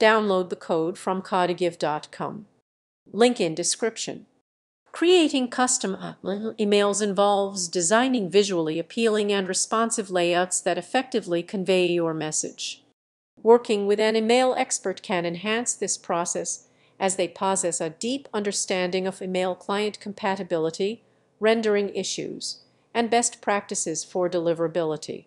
Download the code from codegive.com. Link in description. Creating custom uh, emails involves designing visually appealing and responsive layouts that effectively convey your message. Working with an email expert can enhance this process as they possess a deep understanding of email client compatibility, rendering issues, and best practices for deliverability.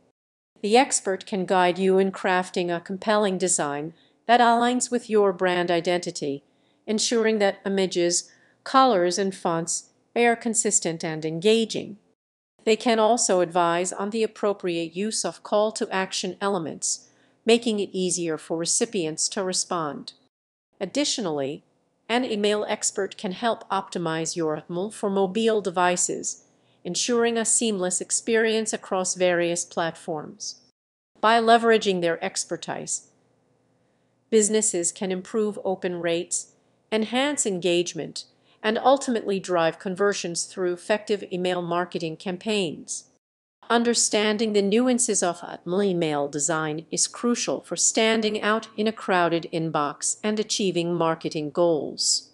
The expert can guide you in crafting a compelling design that aligns with your brand identity, ensuring that images colors, and fonts are consistent and engaging. They can also advise on the appropriate use of call to action elements, making it easier for recipients to respond. Additionally, an email expert can help optimize your email for mobile devices, ensuring a seamless experience across various platforms. By leveraging their expertise, businesses can improve open rates, enhance engagement, and ultimately drive conversions through effective email marketing campaigns. Understanding the nuances of email design is crucial for standing out in a crowded inbox and achieving marketing goals.